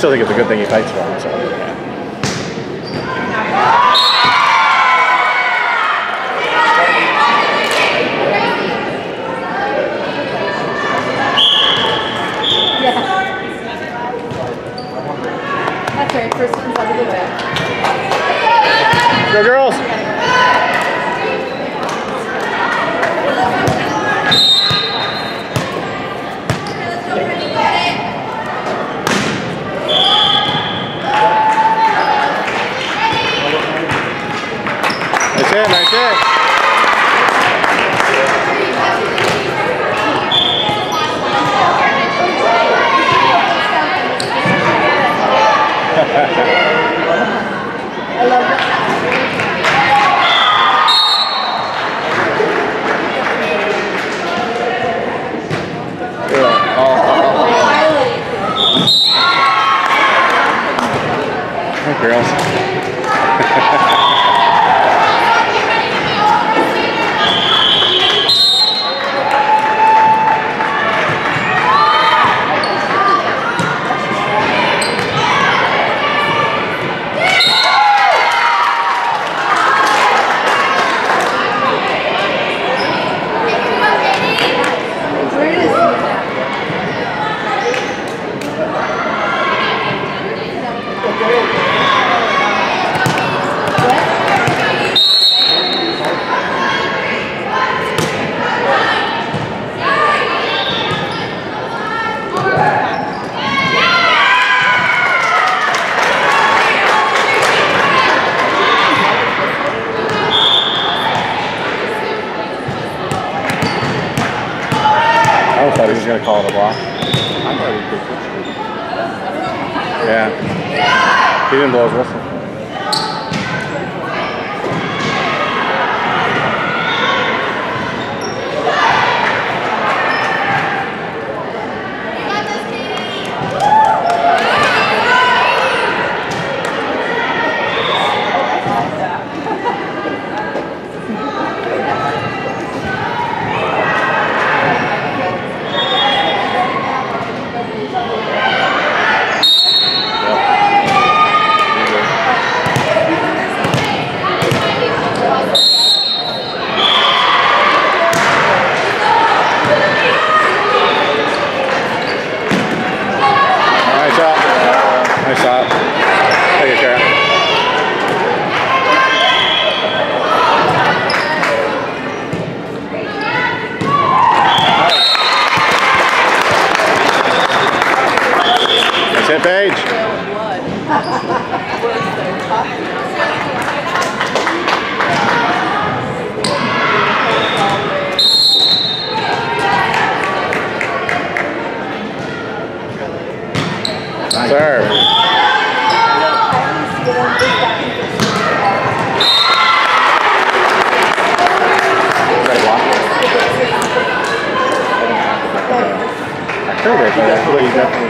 still think it's a good thing he fights for him. So. Yeah. That's right, first one's out of the way. Go girls! Nice hit, nice hit. I love Nice hit, Paige. Serve. Is that a block? I heard it, but I feel like you definitely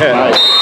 Nice.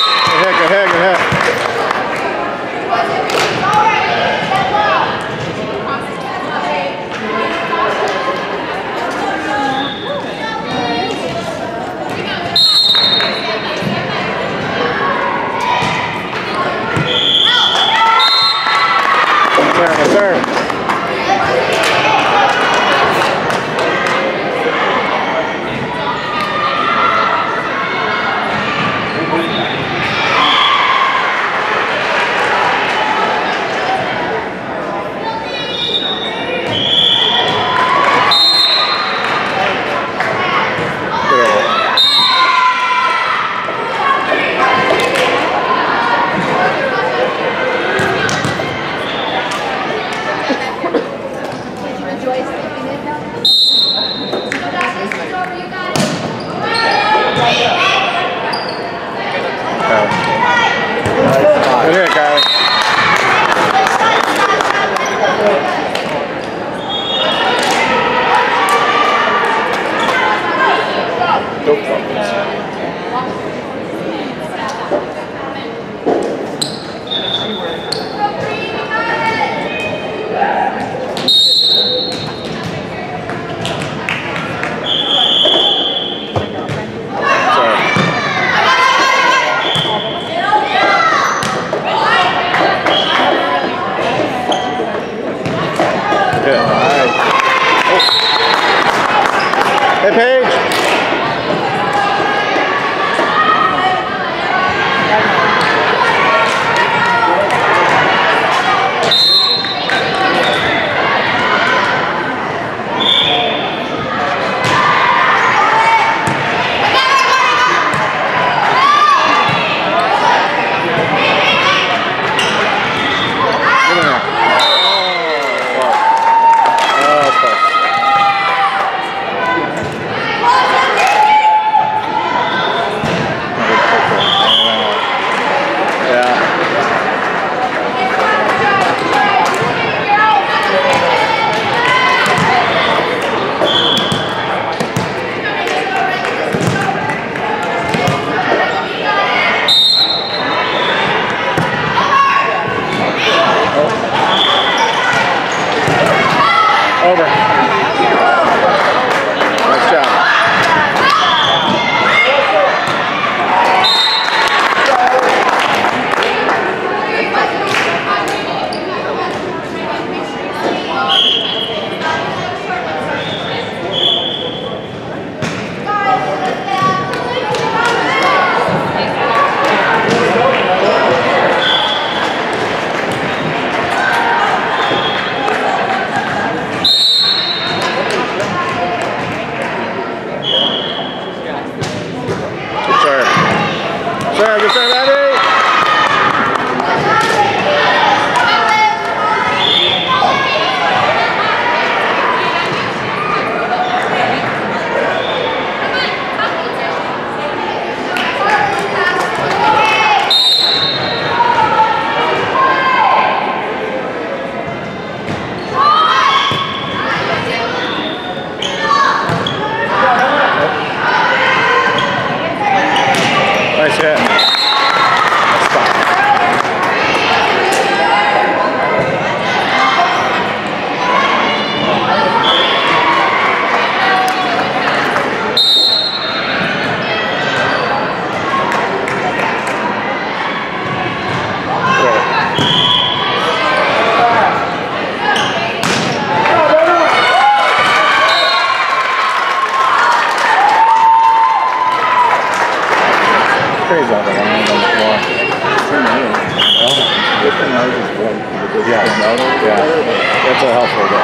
That's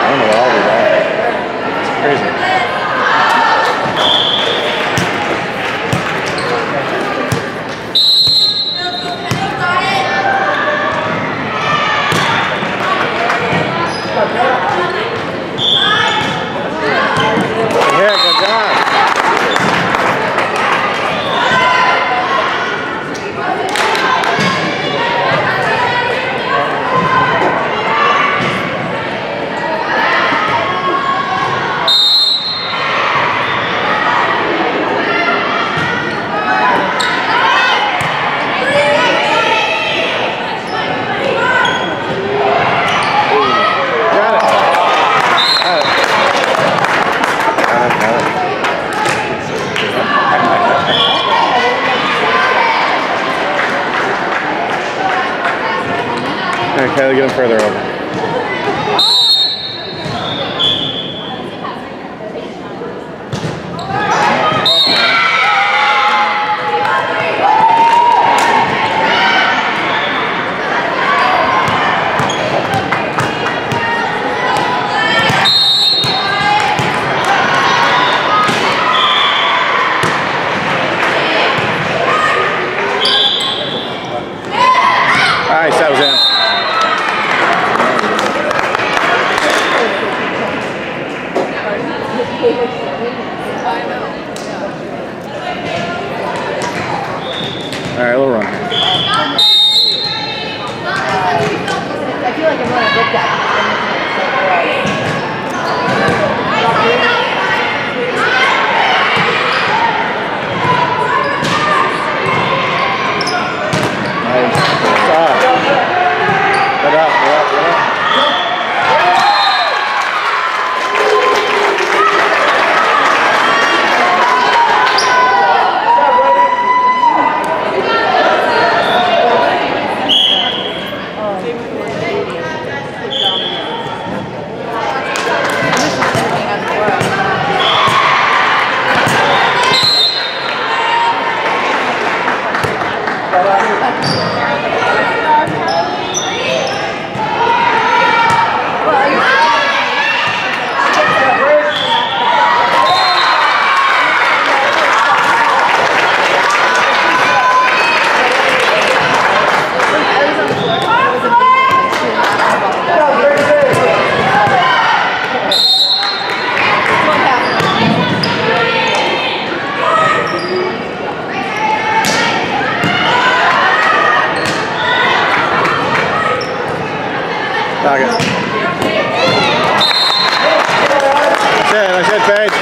Okay, get him further over. Target. That's it, that's.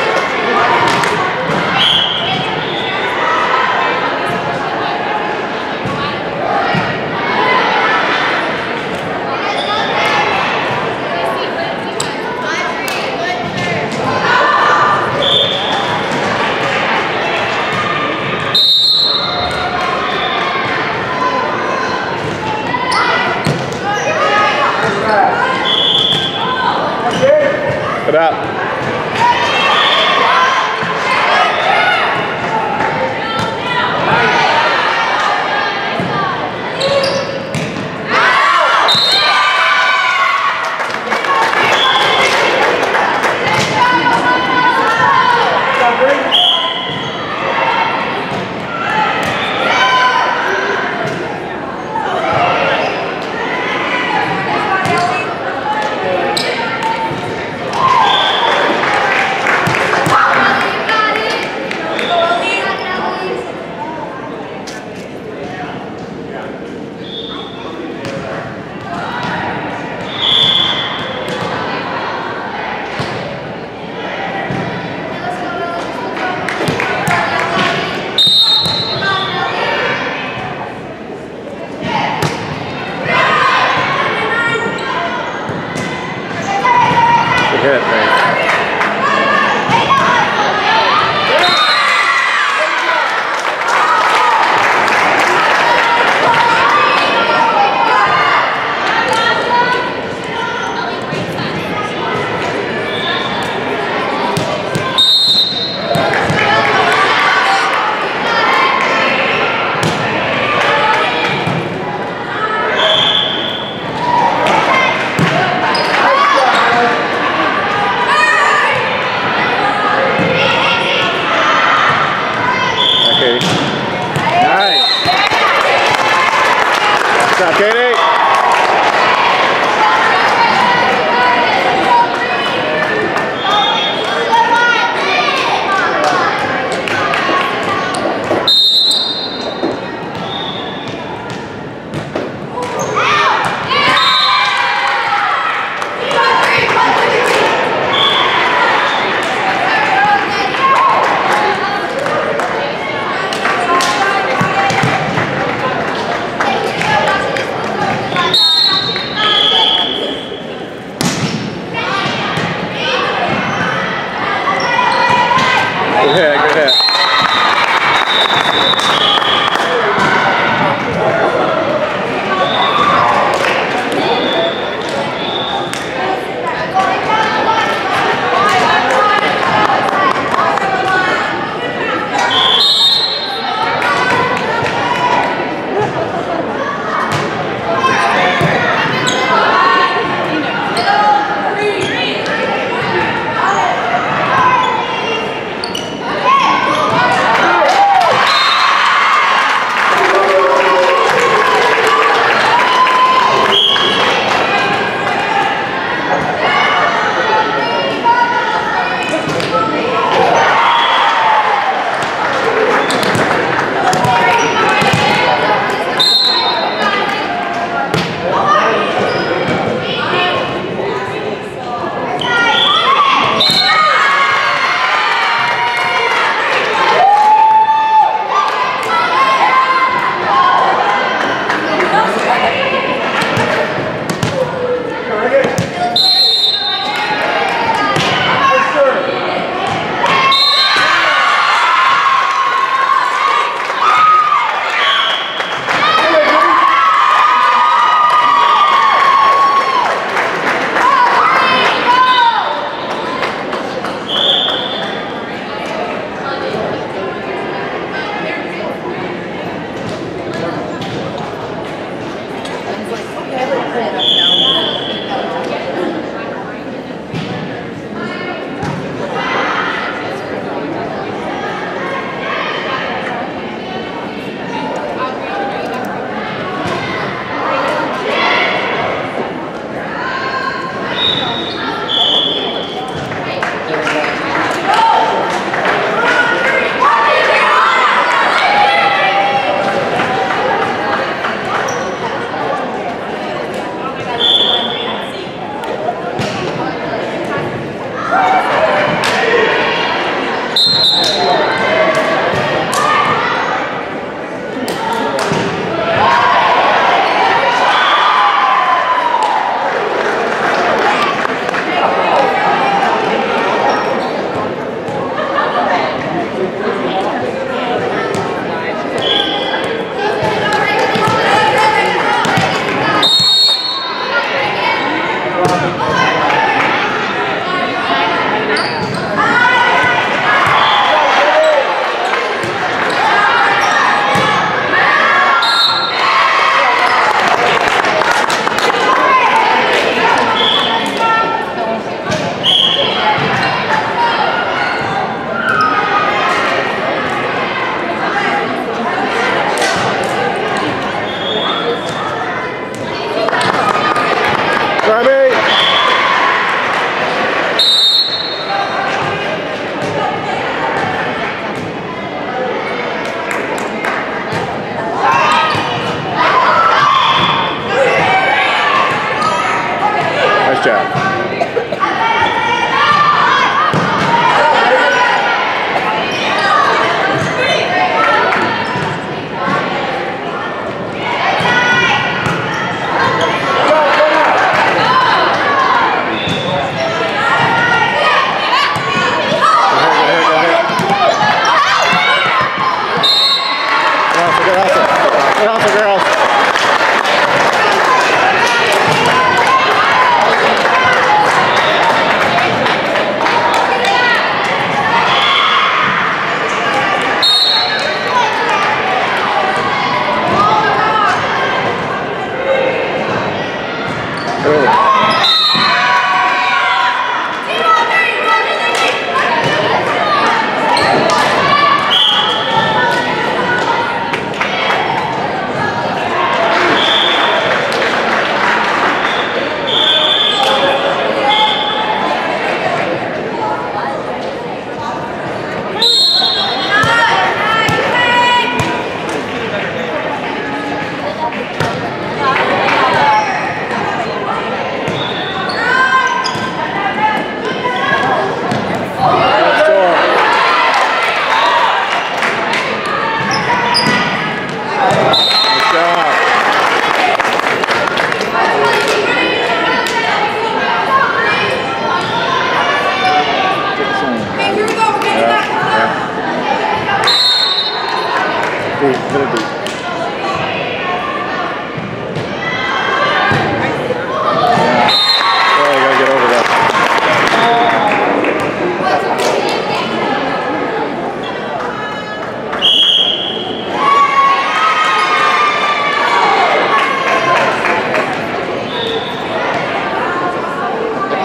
hit.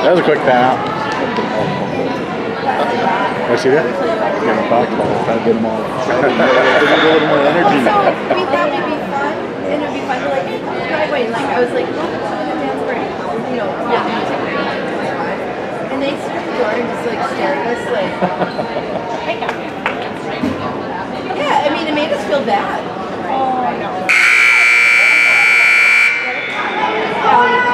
That was a quick fan out. Want to see that? Getting a basketball, trying to get them all. Trying to a little more energy. So we thought it'd be fun, and it'd be fun to like driveway. And like I was like, oh, some of the dance break, you know, yeah, music break. And they stood at the door and just like stared at us like, yeah. I mean, it made us feel bad. Oh no. I um,